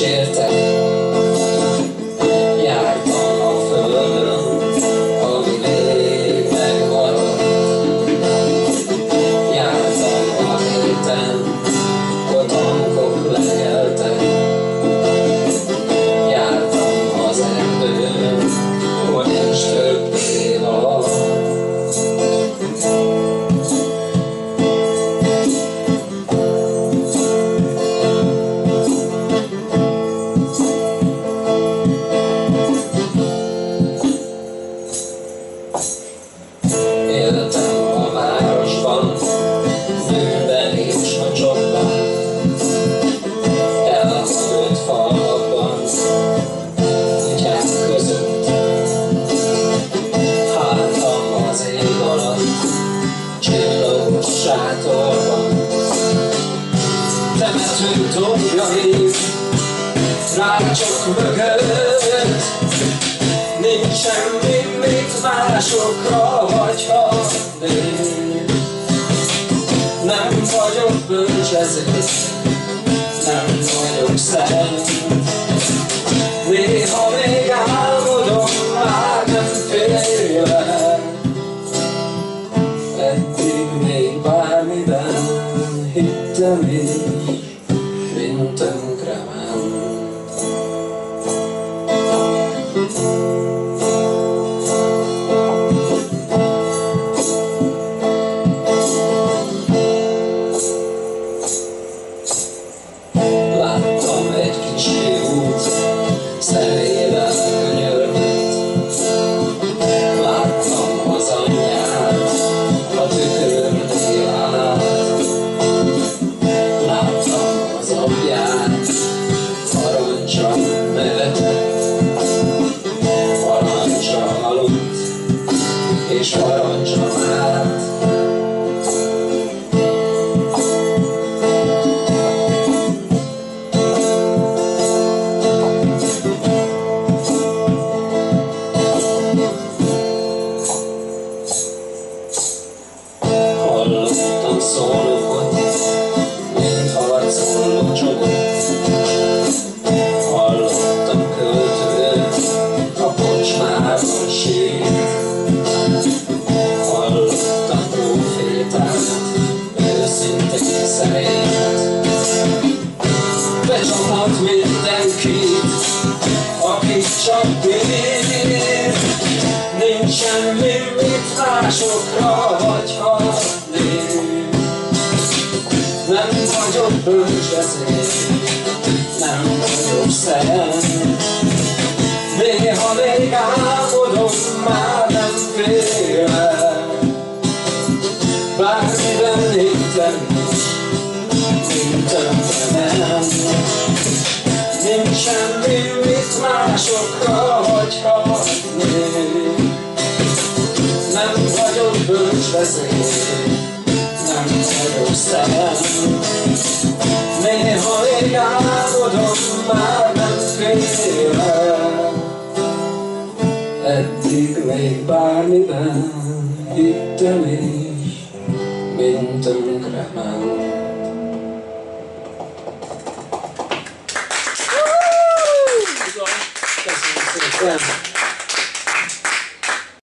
scelta sátorban, temető dombjaim, rácsok mögött, Nincs semmi, mit másokra vagy hadni Nem vagyok bölcs ezért, nem vagyok szent. Néha még álmodom, már nem félek. Eddig még bármiben hittem is, mint tönkrement Láttam egy kicsi út, szemével parancsa nevetett. Parancsa aludt, és parancsa állt. Hallottam szólókat, szerint. Becsaphat mindenkit, aki csak bír. Nincs semmi, mit másokra vagy Nem vagyok bölcs ezért, nem vagyok szent Semmi, mit másokra vagy hadni Nem vagyok bölcs vezér, nem vagyok szent Néha még álmodom, már nem félek. Eddig még bármiben hittem is, mint tönkrement Köszönöm Obrigada.